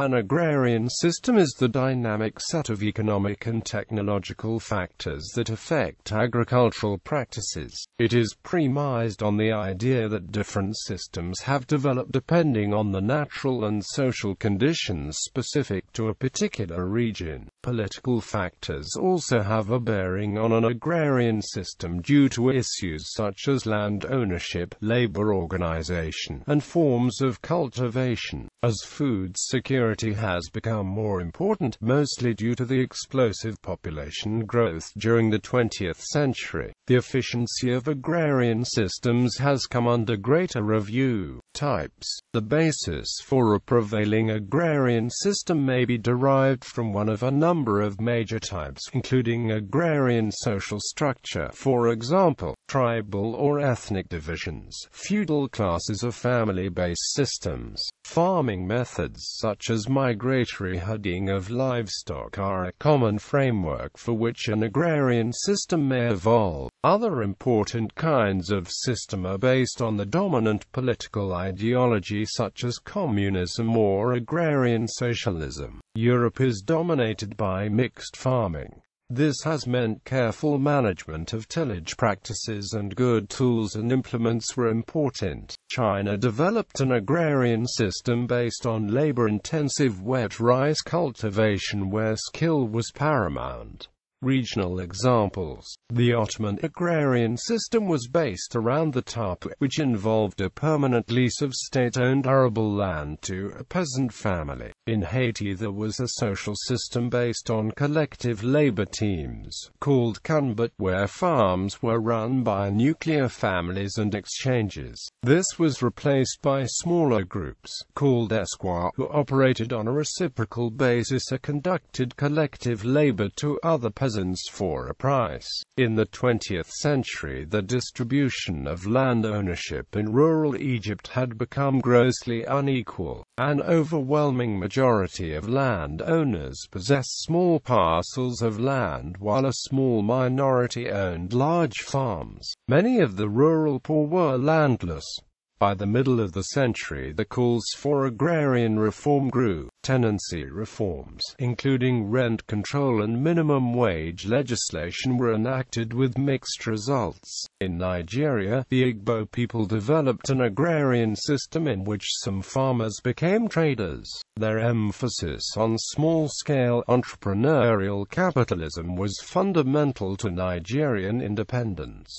An agrarian system is the dynamic set of economic and technological factors that affect agricultural practices. It is premised on the idea that different systems have developed depending on the natural and social conditions specific to a particular region. Political factors also have a bearing on an agrarian system due to issues such as land ownership, labor organization, and forms of cultivation. As food security has become more important, mostly due to the explosive population growth during the 20th century, the efficiency of agrarian systems has come under greater review. Types The basis for a prevailing agrarian system may be derived from one of a number of major types, including agrarian social structure, for example, tribal or ethnic divisions, feudal classes of family-based systems. Farming methods such as migratory herding of livestock are a common framework for which an agrarian system may evolve. Other important kinds of system are based on the dominant political ideology such as communism or agrarian socialism. Europe is dominated by mixed farming. This has meant careful management of tillage practices and good tools and implements were important. China developed an agrarian system based on labor-intensive wet rice cultivation where skill was paramount. Regional examples The Ottoman agrarian system was based around the tapu, which involved a permanent lease of state-owned arable land to a peasant family. In Haiti there was a social system based on collective labor teams, called konbit, where farms were run by nuclear families and exchanges. This was replaced by smaller groups, called espoirs, who operated on a reciprocal basis and conducted collective labor to other peasants for a price. In the 20th century the distribution of land ownership in rural Egypt had become grossly unequal. An overwhelming majority of land owners possessed small parcels of land while a small minority owned large farms. Many of the rural poor were landless. By the middle of the century the calls for agrarian reform grew. Tenancy reforms, including rent control and minimum wage legislation were enacted with mixed results. In Nigeria, the Igbo people developed an agrarian system in which some farmers became traders. Their emphasis on small-scale entrepreneurial capitalism was fundamental to Nigerian independence.